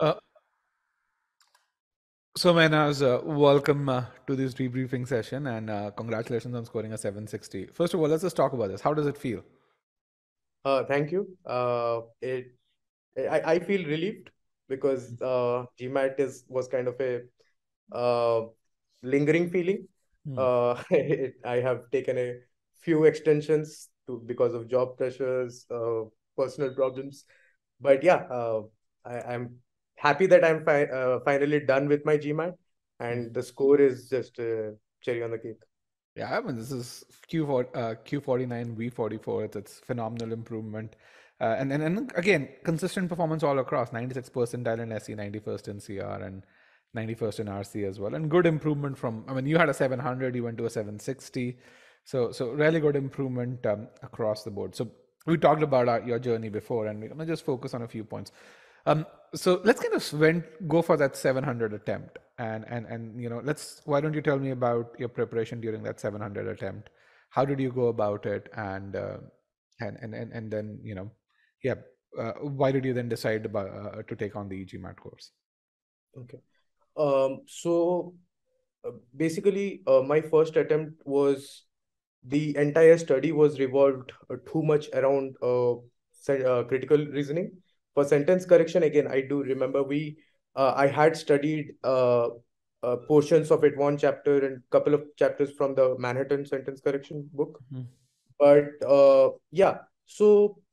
Uh, so, Meenhaz, uh, welcome uh, to this debriefing session and uh, congratulations on scoring a 760. First of all, let's just talk about this. How does it feel? Uh, thank you. Uh, it, I, I feel relieved because uh, GMAT is was kind of a uh, lingering feeling. Mm. Uh, it, I have taken a few extensions to because of job pressures, uh, personal problems, but yeah, uh, I, am happy that I'm fi- uh, finally done with my GMAT, and the score is just a cherry on the cake. Yeah, I mean, this is Q4, uh, Q49, V44. It's, it's phenomenal improvement. Uh, and, and and again, consistent performance all across 96 percentile in SC, 91st in CR, and 91st in RC as well. And good improvement from, I mean, you had a 700, you went to a 760. So, so really good improvement um, across the board. So, we talked about our, your journey before, and we're going to just focus on a few points. Um, so let's kind of went, go for that 700 attempt, and and and you know, let's. Why don't you tell me about your preparation during that 700 attempt? How did you go about it, and uh, and, and and and then you know, yeah, uh, why did you then decide about, uh, to take on the GMAT course? Okay, um, so uh, basically, uh, my first attempt was the entire study was revolved uh, too much around critical reasoning for sentence correction again i do remember we uh, i had studied uh, uh, portions of it one chapter and couple of chapters from the manhattan sentence correction book mm-hmm. but uh, yeah so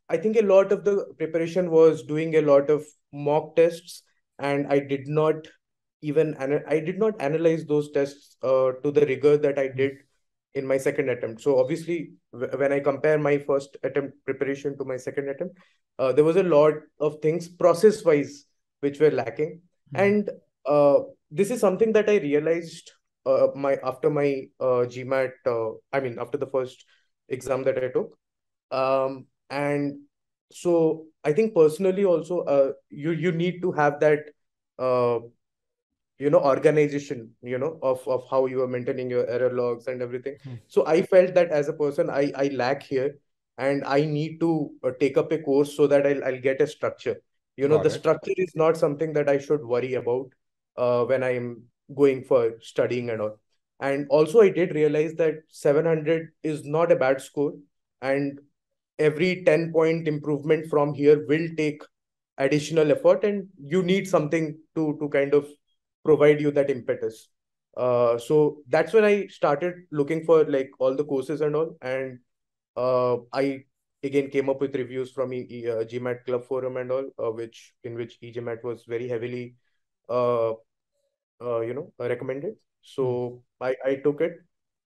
i think a lot of the preparation was doing a lot of mock tests and i did not even i did not analyze those tests uh, to the rigor that i did in my second attempt. So obviously, when I compare my first attempt preparation to my second attempt, uh, there was a lot of things process wise which were lacking, mm-hmm. and uh, this is something that I realized uh, my after my uh, GMAT. Uh, I mean, after the first exam that I took, um, and so I think personally also, uh, you you need to have that you know organization you know of of how you are maintaining your error logs and everything hmm. so i felt that as a person i i lack here and i need to uh, take up a course so that i'll, I'll get a structure you know Got the it. structure is not something that i should worry about uh, when i'm going for studying and all and also i did realize that 700 is not a bad score and every 10 point improvement from here will take additional effort and you need something to to kind of provide you that impetus. Uh, so that's when i started looking for like all the courses and all. And uh, i again came up with reviews from e- e- uh, gmat club forum and all uh, which in which egmat was very heavily uh, uh, you know recommended. So mm. i i took it.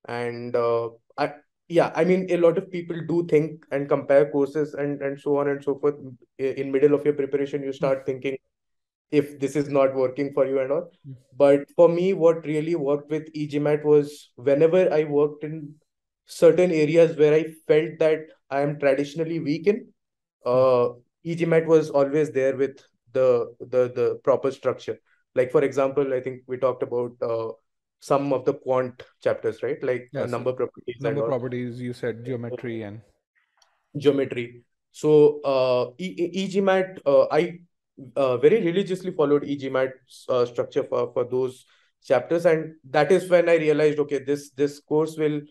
And i yeah i mean a lot of people do think and compare courses and and so on and so forth. In middle of your preparation you start mm. thinking if this is not working for you and all. Hmm. But for me, what really worked with eGMAT was whenever I worked in certain areas where I felt that I am traditionally weak in, uh, eGMAT was always there with the the the proper structure. Like for example, I think we talked about uh, some of the quant chapters, right? Like uh, yes. number properties. Number properties. You said geometry and geometry. So uh, e- eGMAT, uh, I uh, very religiously followed EGMAT uh, structure for, for those chapters, and that is when I realized, okay, this this course will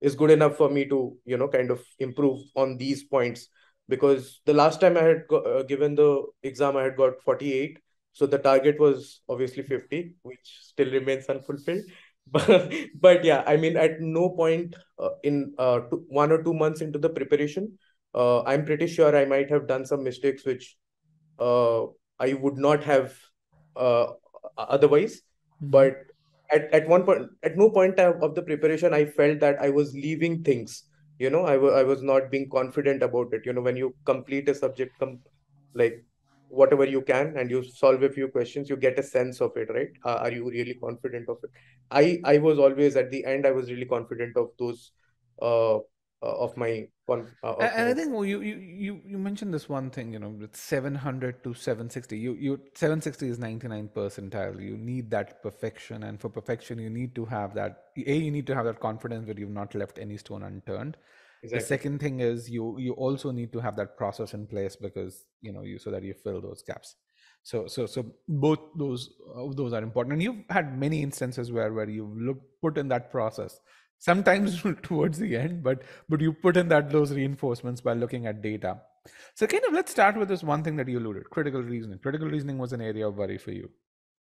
is good enough for me to you know kind of improve on these points. Because the last time I had uh, given the exam, I had got forty eight, so the target was obviously fifty, which still remains unfulfilled. But but yeah, I mean, at no point uh, in uh, two, one or two months into the preparation, uh, I'm pretty sure I might have done some mistakes which I would not have uh, otherwise. Mm-hmm. But at, at one point, at no point of the preparation, I felt that I was leaving things. You know, I, w- I was not being confident about it. You know, when you complete a subject, com- like whatever you can, and you solve a few questions, you get a sense of it, right? Uh, are you really confident of it? I I was always at the end. I was really confident of those uh, uh, of my one. Uh, and, I think you, you you mentioned this one thing, you know, with 700 to 760. You you 760 is 99 percentile. You need that perfection, and for perfection, you need to have that. A, you need to have that confidence that you've not left any stone unturned. Exactly. The second thing is you you also need to have that process in place because you know you so that you fill those gaps. So so so both those uh, those are important. And you've had many instances where where you've looked put in that process. Sometimes towards the end, but but you put in that those reinforcements by looking at data. So kind of let's start with this one thing that you alluded, critical reasoning. Critical reasoning was an area of worry for you.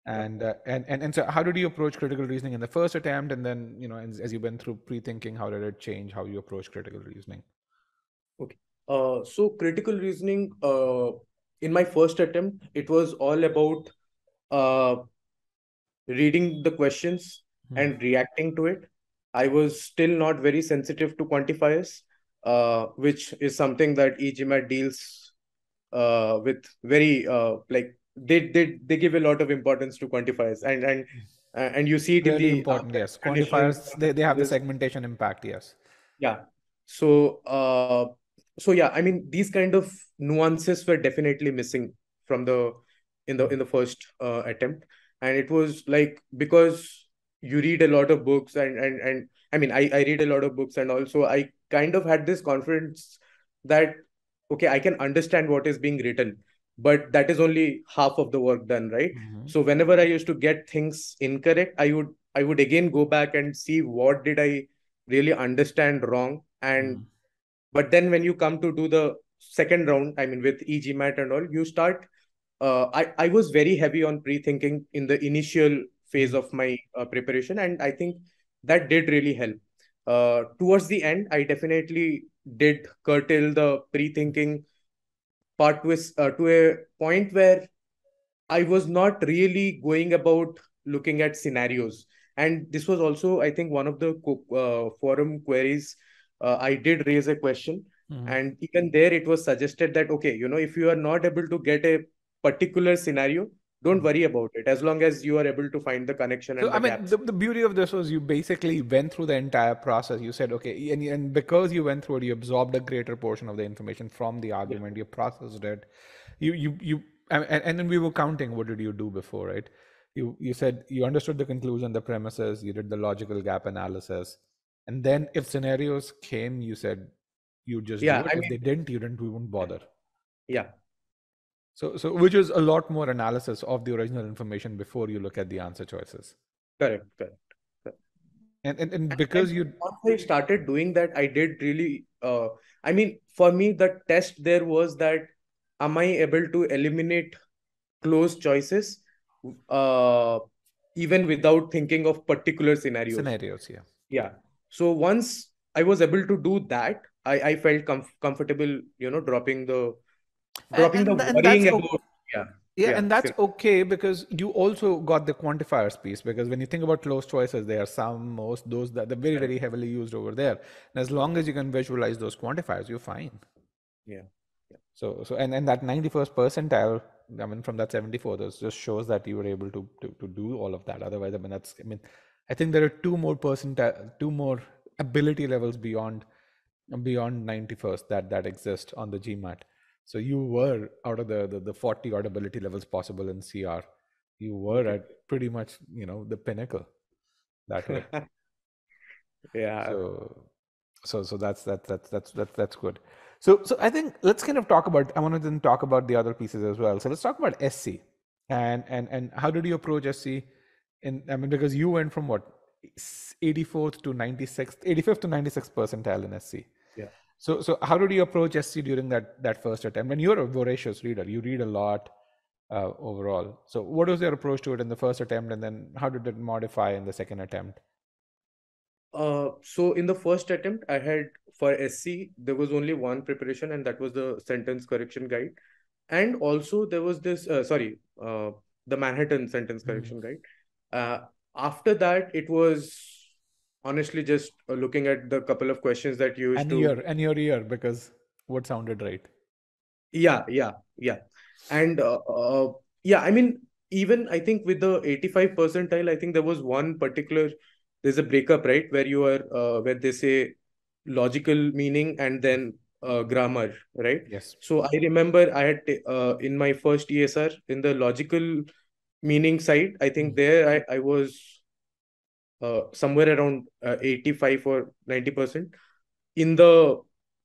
And, uh, and and and so how did you approach critical reasoning in the first attempt and then you know as, as you went through pre-thinking how did it change how you approach critical reasoning okay uh so critical reasoning uh in my first attempt it was all about uh reading the questions hmm. and reacting to it i was still not very sensitive to quantifiers uh which is something that egmat deals uh with very uh like they they they give a lot of importance to quantifiers. And and uh, and you see it Very in the important yes. quantifiers they, they have the segmentation impact yes. Yeah. So uh so yeah i mean these kind of nuances were definitely missing from the in the in the first uh, attempt. And it was like because you read a lot of books and and and i mean i i read a lot of books and also i kind of had this confidence that okay i can understand what is being written but that is only half of the work done right mm-hmm. so whenever i used to get things incorrect i would i would again go back and see what did i really understand wrong and mm-hmm. but then when you come to do the second round i mean with egmat and all you start uh, i i was very heavy on pre-thinking in the initial phase of my uh, preparation and i think that did really help uh, towards the end i definitely did curtail the pre-thinking part to a, uh, to a point where I was not really going about looking at scenarios. And this was also, I think, one of the uh, forum queries. Uh, I did raise a question, mm-hmm. and even there, it was suggested that okay, you know, if you are not able to get a particular scenario, don't worry about it. As long as you are able to find the connection so, i mean the, the, beauty of this was you basically went through the entire process. You said okay and, and because you went through it you absorbed a greater portion of the information from the argument. Yeah. you processed it. You you you and, and then we were counting what did you do before right? You you said you understood the conclusion the premises you did the logical gap analysis. And then if scenarios came you said you just yeah if mean, if they didn't you didn't we wouldn't bother. Yeah so, so which is a lot more analysis of the original information before you look at the answer choices. Correct, correct. correct. And, and and because and you once I started doing that, I did really. Uh, I mean, for me, the test there was that am I able to eliminate closed choices, uh, even without thinking of particular scenarios. Scenarios, yeah. Yeah. So once I was able to do that, I I felt com- comfortable, you know, dropping the dropping and, the and worrying about okay. yeah yeah, yeah, and that's okay because you also got the quantifiers piece because when you think about closed choices, there are some, most, those that are very, very heavily used over there. And as long as you can visualize those quantifiers, you're fine. Yeah. yeah. So, so and, and that 91st percentile, I mean, from that 74, those just shows that you were able to, to, to do all of that. Otherwise, I mean, that's, I mean, I think there are two more percentile, two more ability levels beyond, beyond 91st that, that exist on the GMAT. So you were out of the, the, the 40 audibility levels possible in CR. You were at pretty much, you know, the pinnacle that way. yeah. So, so, so that's, that, that's, that's, that's, that's good. So, so I think let's kind of talk about, I want to then talk about the other pieces as well. So let's talk about SC and, and, and how did you approach SC in, I mean, because you went from what, 84th to 96th, 85th to 96th percentile in SC. So, so how did you approach SC during that that first attempt? And you're a voracious reader; you read a lot uh, overall. So, what was your approach to it in the first attempt, and then how did it modify in the second attempt? Uh, so in the first attempt, I had for SC there was only one preparation, and that was the sentence correction guide, and also there was this uh, sorry, uh, the Manhattan sentence hmm. correction mm-hmm. guide. Uh, after that, it was honestly just uh, looking at the couple of questions that you used and to your and your ear because what sounded right. Yeah yeah yeah. And uh, uh, yeah i mean even i think with the 85 percentile i think there was one particular there's a breakup right? Where you are uh, where they say logical meaning and then uh, grammar right? Yes. So i remember i had uh, in my first esr in the logical meaning side i think mm-hmm. there i i was uh, somewhere around uh, 85 or 90 percent in the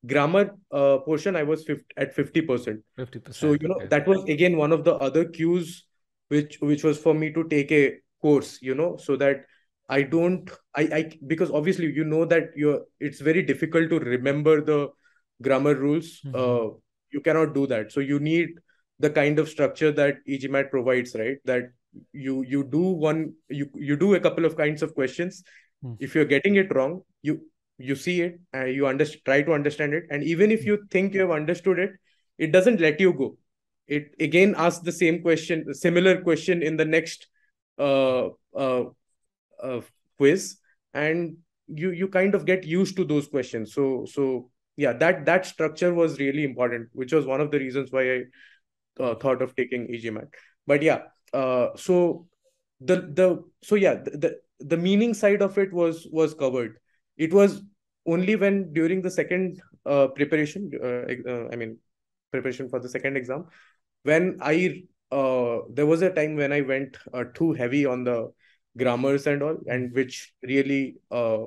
grammar uh, portion I was 50, at 50%. 50%. So you know okay. that was again one of the other cues which which was for me to take a course, you know, so that I don't I I because obviously you know that you're it's very difficult to remember the grammar rules. Mhm. Uh, you cannot do that. So you need the kind of structure that EGMAT provides, right? That you you do one you you do a couple of kinds of questions. Hmm. If you're getting it wrong, you you see it and you understand try to understand it. And even if you think you have understood it, it doesn't let you go. It again asks the same question, similar question in the next uh, uh, uh, quiz, and you you kind of get used to those questions. So so yeah, that that structure was really important, which was one of the reasons why I uh, thought of taking EGMAT. But yeah, uh, so the the so yeah the, the the meaning side of it was was covered. It was only when during the second uh, preparation, uh, uh, I mean preparation for the second exam, when I uh, there was a time when I went uh, too heavy on the grammars and all, and which really uh,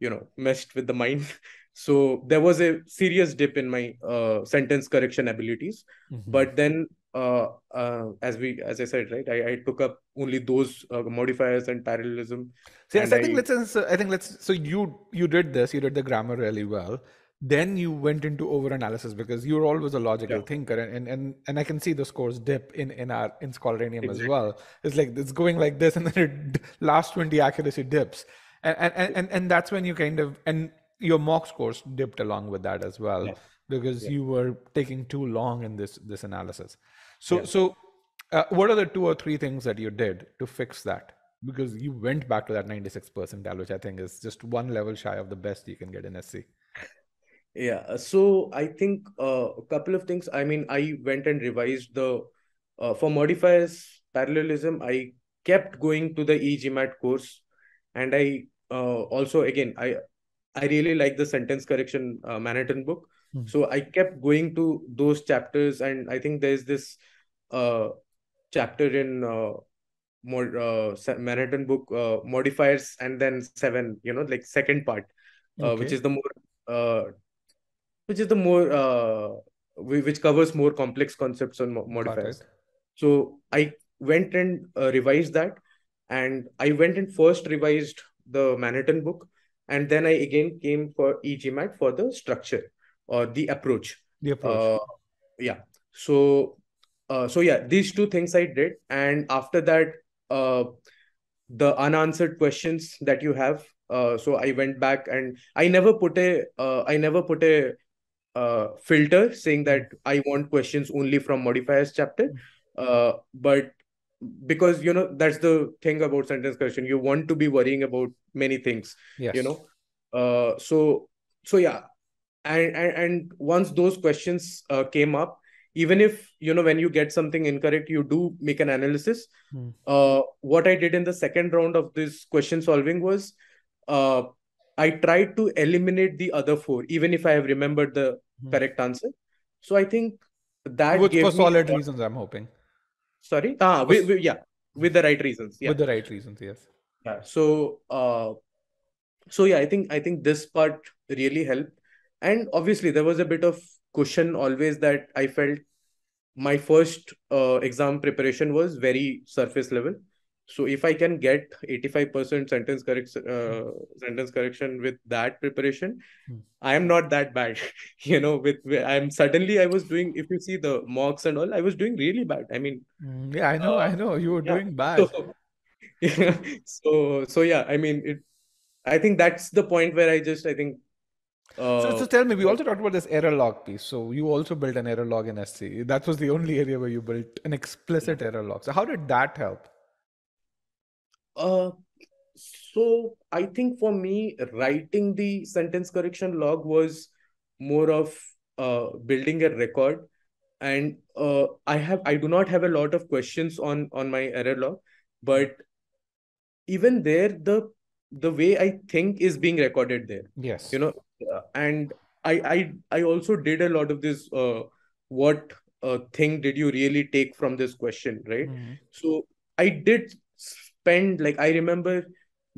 you know messed with the mind. So there was a serious dip in my uh, sentence correction abilities. Mhm. But then, uh, uh, as we as I said, right, I, I took up only those uh, modifiers and parallelism. So yes, and I think I- let's. I think let's. So you you did this. You did the grammar really well. Then you went into over analysis because you're always a logical Yeah. thinker, and, and and and I can see the scores dip in in our in Scholaranium as well. It's like it's going like this, and then it last twenty accuracy dips, and and and and, and that's when you kind of and your mock scores dipped along with that as well Yeah. because Yeah. you were taking too long in this this analysis. So Yeah. so uh, what are the two or three things that you did to fix that? Because you went back to that 96 percentile, which I think is just one level shy of the best you can get in SC. Yeah, uh, so I think uh, a couple of things. I mean, I went and revised the uh, for modifiers parallelism. I kept going to the eGMAT course, and I uh, also again I I really like the sentence correction uh, Manhattan book. Hmm. So I kept going to those chapters, and I think there's this uh, chapter in uh, more uh, Manhattan book uh, modifiers, and then seven. You know, like second part, uh, which is the more uh, which is the more uh, which covers more complex concepts on modifiers. So I went and uh, revised that, and I went and first revised the Manhattan book, and then I again came for EGMAT for the structure or the approach. The approach. Uh, yeah. So, uh, so yeah, these two things I did, and after that, uh, the unanswered questions that you have. Uh, so I went back and I never put a, uh, I never put a uh, filter saying that I want questions only from modifiers chapter. Uh, but because you know that's the thing about sentence question you want to be worrying about many things yes. you know uh so so yeah and and, and once those questions uh, came up even if you know when you get something incorrect you do make an analysis Hmm. uh what i did in the second round of this question solving was uh i tried to eliminate the other four even if i have remembered the Hmm. correct answer so i think that Which gave for me solid a- reasons, I'm hoping. sorry ah Was- wi- wi- yeah with the right reasons yeah With the right reasons, yes. yeah so uh so yeah i think i think this part really helped and obviously there was a bit of cushion always that i felt my first uh, exam preparation was very surface level so if i can get 85% sentence correct uh, sentence correction with that preparation Hmm. i am not that bad you know with, i'm suddenly i was doing if you see the mocks and all i was doing really bad i mean Mm, yeah, I know, I Uh, know. You were yeah. doing bad. so, yeah, so so yeah i mean it i think that's the point where i just i think uh, So, so tell me, we also talked about this error log piece. So you also built an error log in SC. That was the only area where you built an explicit error log. So how did that help? Uh, so I think for me, writing the sentence correction log was more of uh, building a record. And uh, I have I do not have a lot of questions on on my error log, but even there, the the way I think is being recorded there. Yes. You know, uh, and I I I also did a lot of this. Uh, what uh, thing did you really take from this question, right? Mhm. So I did spend like I remember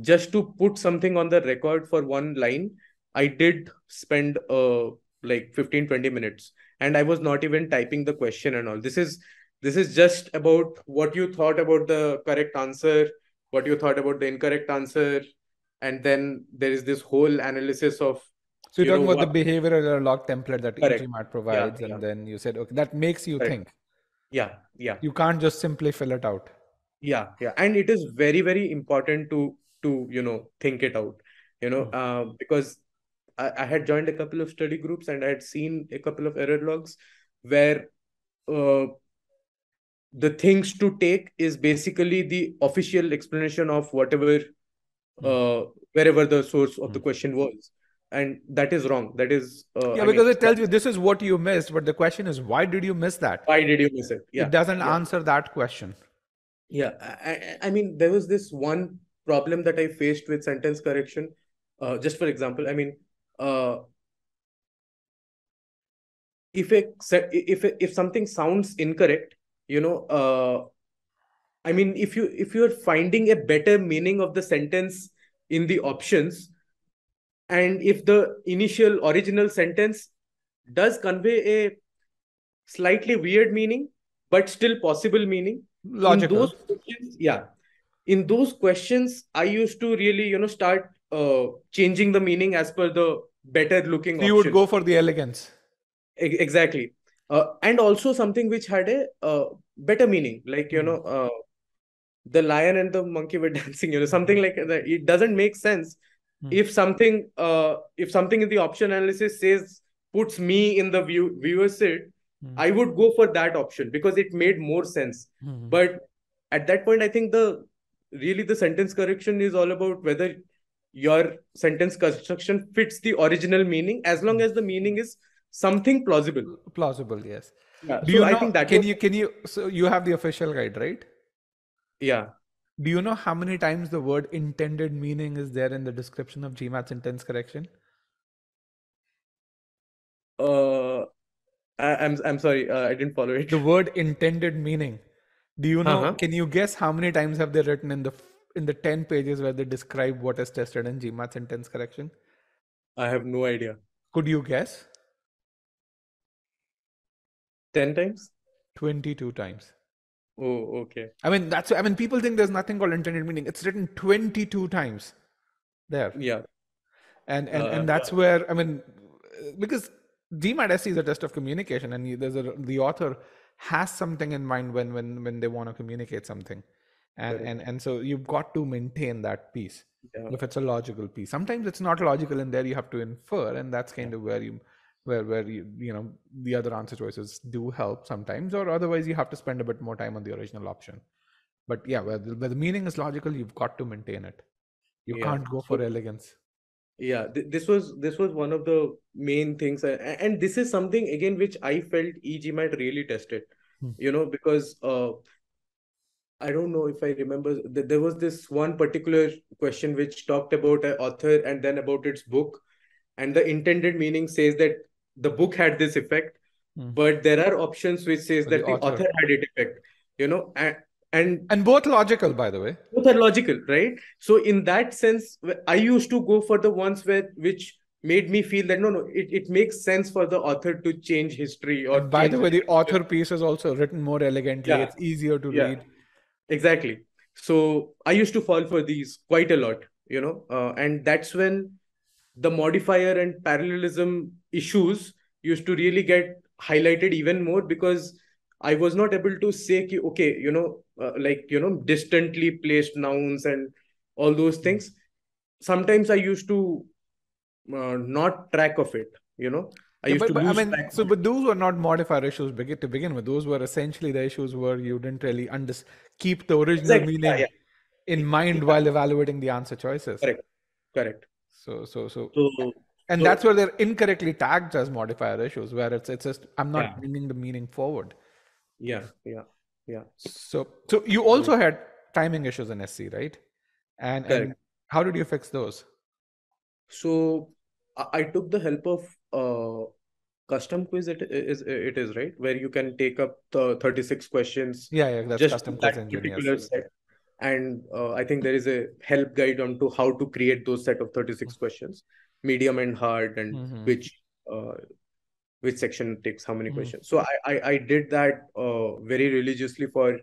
just to put something on the record for one line. I did spend uh like 15 20 minutes and I was not even typing the question and all. This is this is just about what you thought about the correct answer, what you thought about the incorrect answer, and then there is this whole analysis of So you're you talking about the behavioral log template that correct. eGMAT provides, yeah, and then you said, okay, that makes you correct. think. Yeah, yeah. You can't just simply fill it out. Yeah, yeah. And it is very, very important to to, you know, think it out, you know, Mm. uh, because I, I had joined a couple of study groups and I had seen a couple of error logs where uh, the things to take is basically the official explanation of whatever Mm. uh, wherever the source of the Mm. question was. And that is wrong. That is, uh, Yeah, I because mean, it tells you this is what you missed, but the question is, why did you miss that? why did you miss it? yeah. It doesn't yeah. answer that question. Yeah, I, I- mean, there was this one problem that I faced with sentence correction. Uh, just for example, I mean, uh, if a if if something sounds incorrect, you know, uh, I mean, if you if you're finding a better meaning of the sentence in the options, and if the initial original sentence does convey a slightly weird meaning, but still possible meaning, in Logical. those questions, yeah, in those questions, I used to really, you know, start uh, changing the meaning as per the better looking So you would go for the elegance. E- Exactly. Uh, and also something which had a uh, better meaning, like, you Mm. know, uh, the lion and the monkey were dancing, you know, something like that. It doesn't make sense Mm. if something uh if something in the option analysis says puts me in the view viewer seat, Mm. I would go for that option because it made more sense. Mhm. But at that point, I think the really the sentence correction is all about whether your sentence construction fits the original meaning as long as the meaning is something plausible. Plausible, yes. Yeah. Do So you I think that Can was you can you? So you have the official guide, right? yeah. Do you know how many times the word intended meaning is there in the description of GMAT sentence correction? Uh, I, I'm I'm sorry. Uh, I didn't follow it. The word intended meaning. Do you know? Uh-huh. Can you guess how many times have they written in the in the ten pages where they describe what is tested in GMAT sentence correction? I have no idea. Could you guess? Ten times? Twenty-two times. Oh, okay. I mean, that's. I mean, people think there's nothing called intended meaning. It's written twenty-two times there. Yeah. and and, Uh, and that's where i mean uh, because gmat SC is a test of communication and there's a the author has something in mind when when when they want to communicate something and Correct. and and so you've got to maintain that piece Yeah. if it's a logical piece sometimes it's not logical and there you have to infer and that's kind of where you where where you you know the other answer choices do help sometimes or otherwise you have to spend a bit more time on the original option but yeah where the, where the meaning is logical you've got to maintain it you Yeah. can't go for elegance Yeah, th- this was this was one of the main things, a- and this is something again which I felt eGMAT really tested. Hmm. You know, because uh, I don't know if I remember that there was this one particular question which talked about an author and then about its book, and the intended meaning says that the book had this effect, Hmm. but there are options which says the that the author. author had it effect. You know, and and and both logical by the way both are logical right so in that sense i used to go for the ones where which made me feel that no no it, it makes sense for the author to change history or and by the way the author piece is also written more elegantly Yeah. it's easier to Yeah. read exactly so i used to fall for these quite a lot you know uh, and that's when the modifier and parallelism issues used to really get highlighted even more because i was not able to say ki, okay you know uh, like you know distantly placed nouns and all those things sometimes i used to uh, not track of it you know i Yeah, used but, to but I mean, track so but those were not modifier issues begin to begin with. Those were essentially the issues where you didn't really under keep the original Exactly, yeah, meaning yeah. in mind Yeah. while evaluating the answer choices. correct correct So so so so and so- that's where they're incorrectly tagged as modifier issues, where it's it's just I'm not Yeah. bringing the meaning forward. yeah yeah yeah So so you also had timing issues in SC, right? And and Correct. how did you fix those? So I took the help of uh, custom quiz. It is it is right where you can take up the 36 questions Yeah, yeah, that's just custom for quiz that particular set. And uh, I think there is a help guide on to how to create those set of 36 questions. medium and hard and Mhm. which uh, which section takes how many Mhm. questions. So I I, I did that uh, very religiously for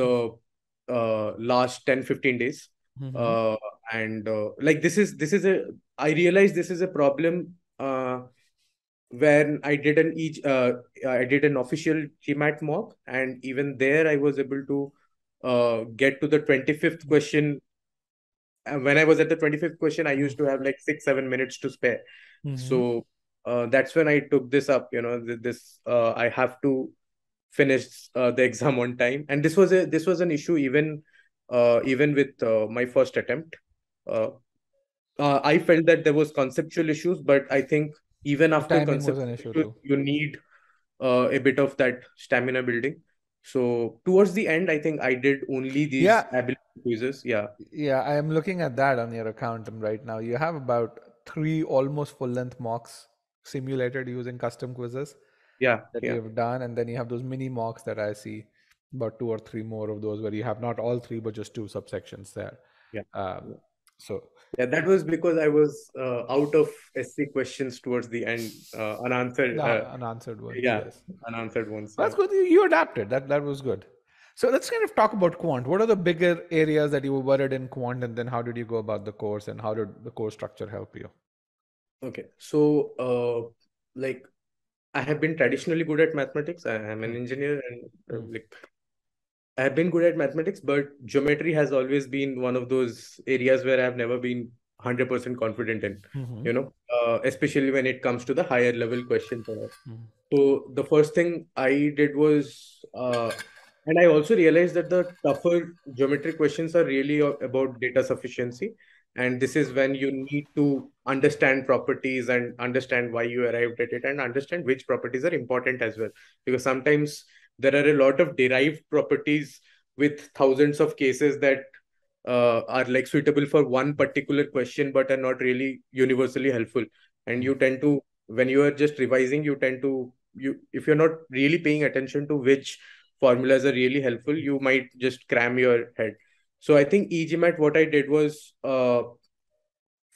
the uh, last 10 15 days. Mhm. Uh, and uh, like this is this is a I realized this is a problem uh, when I did an each uh, I did an official GMAT mock, and even there I was able to uh, get to the 25th question. When I was at the 25th question, I used to have like six, seven minutes to spare. Mhm. So uh, that's when I took this up. You know, this uh, I have to finish uh, the exam on time, and this was a this was an issue even uh, even with uh, my first attempt. Uh, uh, I felt that there was conceptual issues, but I think even after conceptual you need uh, a bit of that stamina building. So towards the end, I think I did only these Yeah. ability quizzes. Yeah, Yeah, I am looking at that on your account right now. You have about three almost full length mocks simulated using custom quizzes yeah, that yeah, you have done, and then you have those mini mocks that I see about two or three more of those where you have not all three but just two subsections there. Yeah. Um, so yeah. That was because I was uh, out of SC questions towards the end, uh, unanswered, the uh, unanswered ones, yeah, yes. unanswered ones. That's good. You, adapted. That that was good. So let's kind of talk about quant. What are the bigger areas that you were worried in quant, and then how did you go about the course, and how did the course structure help you? Okay, so uh, like I have been traditionally good at mathematics. I am an Mm. engineer, and Mm. like I have been good at mathematics, but geometry has always been one of those areas where I have never been 100% confident in, Mhm. you know, uh, especially when it comes to the higher level questions. Mhm. So the first thing I did was, uh, and I also realized that the tougher geometry questions are really about data sufficiency. And this is when you need to understand properties and understand why you arrived at it and understand which properties are important as well. Because sometimes there are a lot of derived properties with thousands of cases that uh, are like suitable for one particular question but are not really universally helpful. And you tend to, when you are just revising, you tend to you if you're not really paying attention to which formulas are really helpful, you might just cram your head. So I think EGMAT, what I did was uh,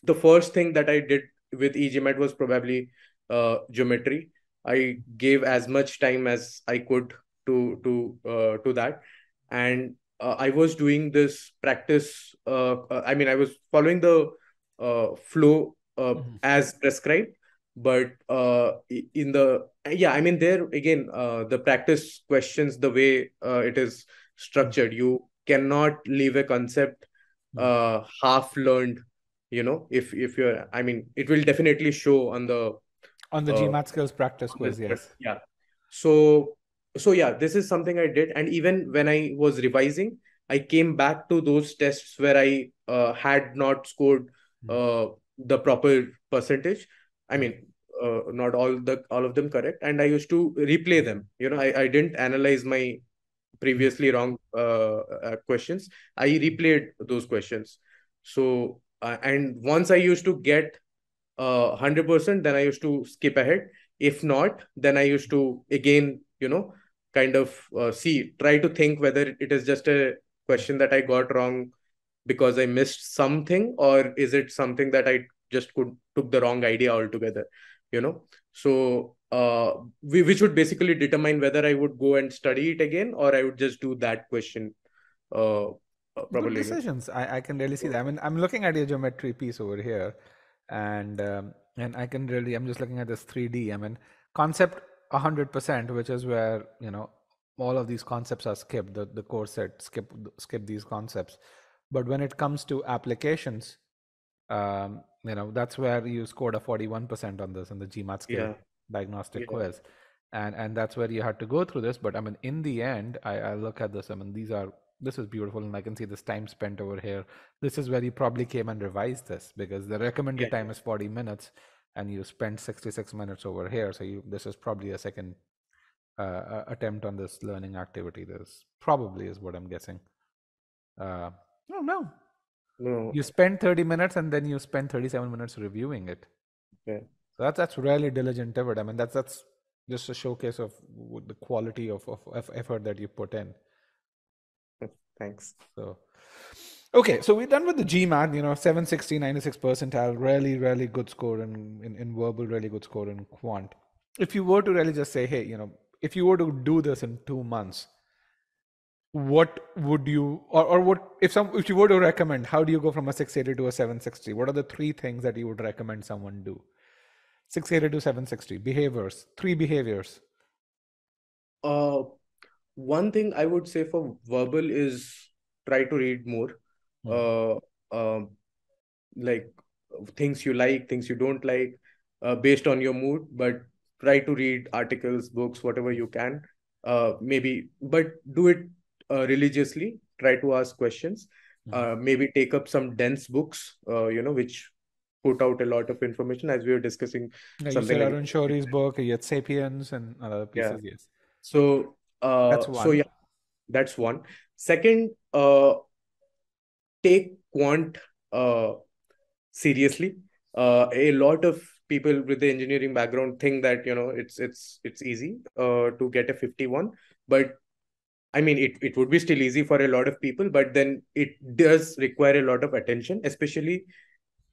the first thing that I did with EGMAT was probably uh, geometry. I gave as much time as I could to to uh, to that, and uh, I was doing this practice. Uh, uh, I mean, I was following the uh, flow uh, Mhm. as prescribed, but uh, in the yeah, I mean, there again, uh, the practice questions, the way uh, it is structured, you cannot leave a concept Mm. uh, half learned you know if if you're i mean it will definitely show on the On the GMAT skills practice quiz, yes. yeah so so yeah this is something i did. And even when i was revising i came back to those tests where i uh, had not scored uh, the proper percentage. I mean uh, not all the all of them correct. And i used to replay them. You know i, I didn't analyze my previously wrong uh, uh, questions. I replayed those questions. So uh, and once i used to get uh 100% then i used to skip ahead. If not then i used to again you know kind of uh, see try to think whether it is just a question that i got wrong because i missed something or is it something that i just could took the wrong idea altogether you know so uh we, which would basically determine whether i would go and study it again or i would just do that question uh, uh Good probably decisions. I, I can really see that. I mean, I'm looking at your geometry piece over here, and um, and I can really, I'm just looking at this 3D. I mean, concept 100%, which is where you know all of these concepts are skipped. The the course said skip skip these concepts, but when it comes to applications, um, you know that's where you scored a 41% on this in the GMAT skill yeah. diagnostic yeah. quiz. And and that's where you had to go through this. But i mean in the end i, I look at this i mean these are this is beautiful and i can see this time spent over here. This is where you probably came and revised this because the recommended yeah. time is 40 minutes and you spent 66 minutes over here so you this is probably a second uh, uh, attempt on this learning activity. This probably is what i'm guessing. Uh no no. No. you spend 30 minutes and then you spend 37 minutes reviewing it. Yeah. So that's that's really diligent effort. I mean, that's that's just a showcase of the quality of, of, of effort that you put in. thanks. So, Okay, so we're done with the GMAT, you know, 760, 96 percentile, really, really good score in, in, in verbal, really good score in quant. If you were to really just say, hey, you know, if you were to do this in two months, what would you or, or what if some if you were to recommend how do you go from a 680 to a 760 what are the three things that you would recommend someone do? 680 to 760 behaviors three behaviors. Uh one thing i would say for verbal is try to read more uh, um, like things you like, things you don't like, uh, based on your mood. But try to read articles, books, whatever you can. Uh, maybe, but do it uh, religiously. Try to ask questions. Uh, maybe take up some dense books. Uh, you know, which put out a lot of information as we were discussing. Yeah, you said like Arun Shourie's book, yet Sapiens, and other pieces. Yes, so uh, That's so yeah, that's one. Second, uh, take quant uh, seriously. Uh, a lot of people with the engineering background think that you know it's it's it's easy uh, to get a 51, but I mean it it would be still easy for a lot of people, but then it does require a lot of attention, especially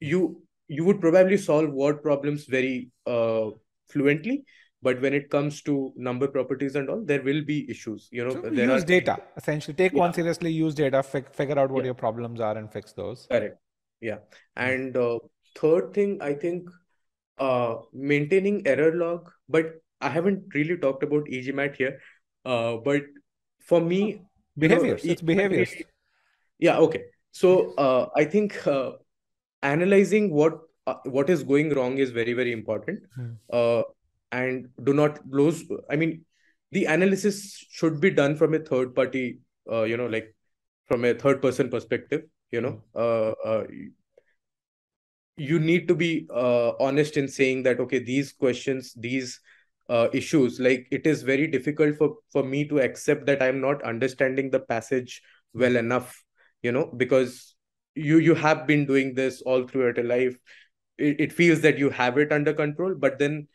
you you would probably solve word problems very uh, fluently but when it comes to number properties and all there will be issues you know So there use are data essentially. Take one seriously. Use data. Fig- figure out what Yeah. your problems are and fix those. Correct. Yeah. And uh, third thing, I think uh, maintaining error log, but I haven't really talked about EGMAT here. Uh, but for me, you know, Behaviors. It's behaviors. yeah, okay. So uh, I think uh, analyzing what uh, what is going wrong is very, very important. Hmm. Uh, and do not lose. I mean, the analysis should be done from a third party, uh, you know, like from a third person perspective, you know. Uh, uh, you need to be uh, honest in saying that okay these questions these uh, issues like it is very difficult for for me to accept that i'm not understanding the passage well enough you know because you you have been doing this all throughout your life it, it feels that you have it under control but then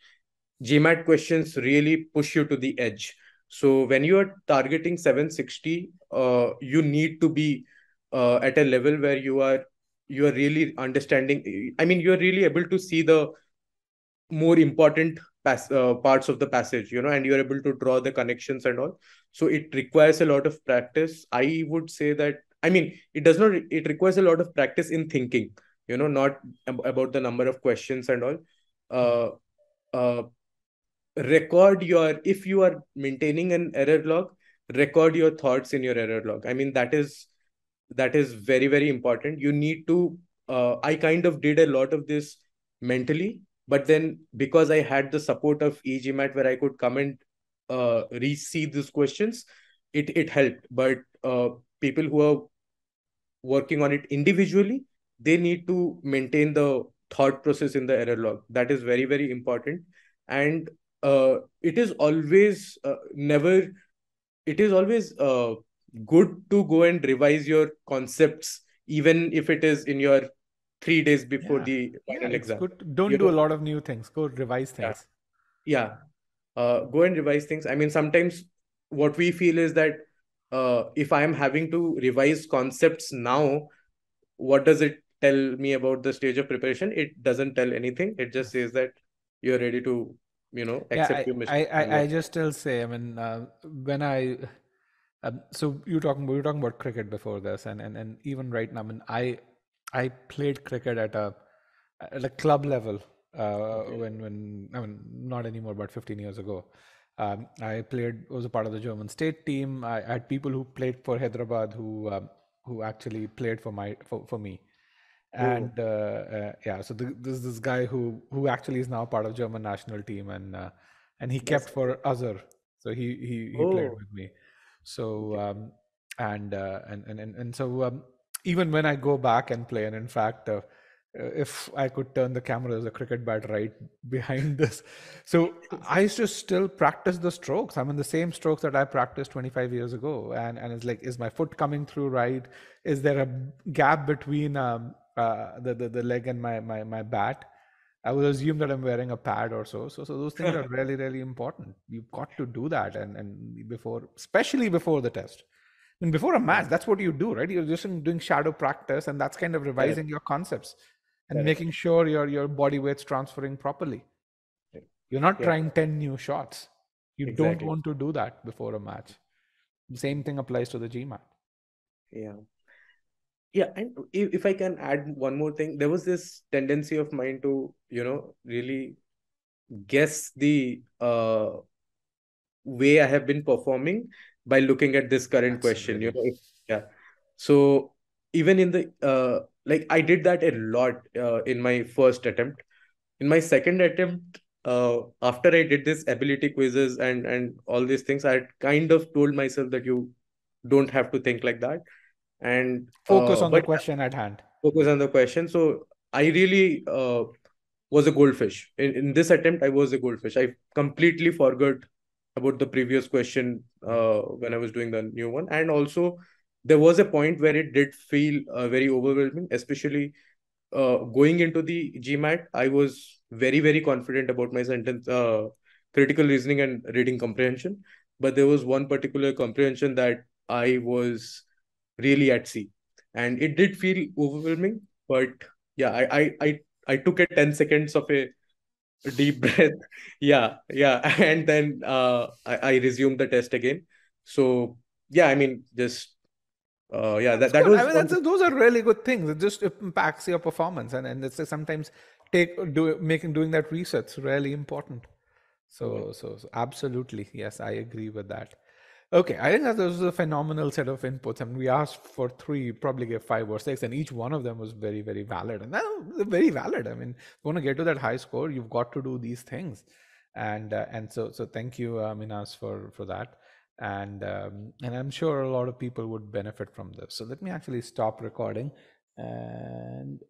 gmat questions really push you to the edge. So when you are targeting 760 uh, you need to be uh, at a level where you are you are really understanding i mean you are really able to see the more important pass, uh, parts of the passage you know and you are able to draw the connections and all. So it requires a lot of practice. I would say that i mean it does not it requires a lot of practice in thinking you know not ab- about the number of questions and all. Uh, uh, record your if you are maintaining an error log record your thoughts in your error log. I mean that is that is very very important. You need to uh, i kind of did a lot of this mentally but then because i had the support of egmat where i could come and uh, re-see these questions it it helped. But uh, people who are working on it individually they need to maintain the thought process in the error log. That is very very important. And uh, it is always uh, never it is always uh, good to go and revise your concepts even if it is in your three days before Yeah. the final it's exam good. Don't You do a lot of new things. Go revise Yeah. things. yeah uh, go and revise things i mean sometimes what we feel is that uh, if i am having to revise concepts now what does it tell me about the stage of preparation it doesn't tell anything it just says that you're ready to you know Yeah, accept I, your I, I, I just still say, I mean, uh, when I, um, so you talking, we were talking about cricket before this, and, and, and even right now, I mean, I, I played cricket at a, at a club level, uh, when, when, I mean, not anymore, but 15 years ago. Um, I played, was a part of the German state team. I had people who played for Hyderabad who, um, who actually played for my, for, for me and uh, uh, yeah so the, there's this guy who who actually is now part of german national team and uh, and he kept for Azhar. so he he, he played Oh. with me so um and uh, and, and and and so um, even when i go back and play and in fact uh, uh, if I could turn the camera, there's a cricket bat right behind this. So I used to still practice the strokes. I mean, the same strokes that I practiced 25 years ago. And, and it's like, is my foot coming through right? Is there a gap between um, uh, the, the, the leg and my, my, my bat? I would assume that I'm wearing a pad or so. So, so those things are really, really important. You've got to do that. And, and before, especially before the test, And before a match, that's what you do, right? You're just doing shadow practice, and that's kind of revising Correct. your concepts and Correct. making sure your your body weight's transferring properly. You're not yeah. trying 10 new shots. You exactly. don't want to do that before a match. The same thing applies to the GMAT. Yeah. Yeah. And if, if I can add one more thing, there was this tendency of mine to, you know, really guess the uh, way I have been performing by looking at this current That's question. You know, if, yeah. So even in the uh, like, I did that a lot uh, in my first attempt. In my second attempt, uh, after I did this ability quizzes and and all these things, I kind of told myself that you don't have to think like that and focus uh, on the question at hand. Focus on the question. So I really uh, was a goldfish in in this attempt. I was a goldfish. I completely forgot about the previous question uh, when I was doing the new one, and also there was a point where it did feel uh, very overwhelming, especially uh, going into the GMAT, I was very, very confident about my sentence, uh, critical reasoning and reading comprehension. But there was one particular comprehension that I was really at sea. And it did feel overwhelming. But yeah, I, I, I, I took a 10 seconds of a deep breath. yeah, yeah. And then uh, I, I resumed the test again. So yeah, I mean, just uh, yeah, that, that was. I mean, those are really good things. It just impacts your performance, and and it's sometimes take do making doing that research really important. So, so, so absolutely, yes, I agree with that. Okay, I think that was a phenomenal set of inputs. And we asked for three, probably gave five or six, and each one of them was very, very valid. And that very valid. I mean, if you want to get to that high score, you've got to do these things. And uh, and so so thank you, uh, Meenhaz, for for that and um, and I'm sure a lot of people would benefit from this. So let me actually stop recording and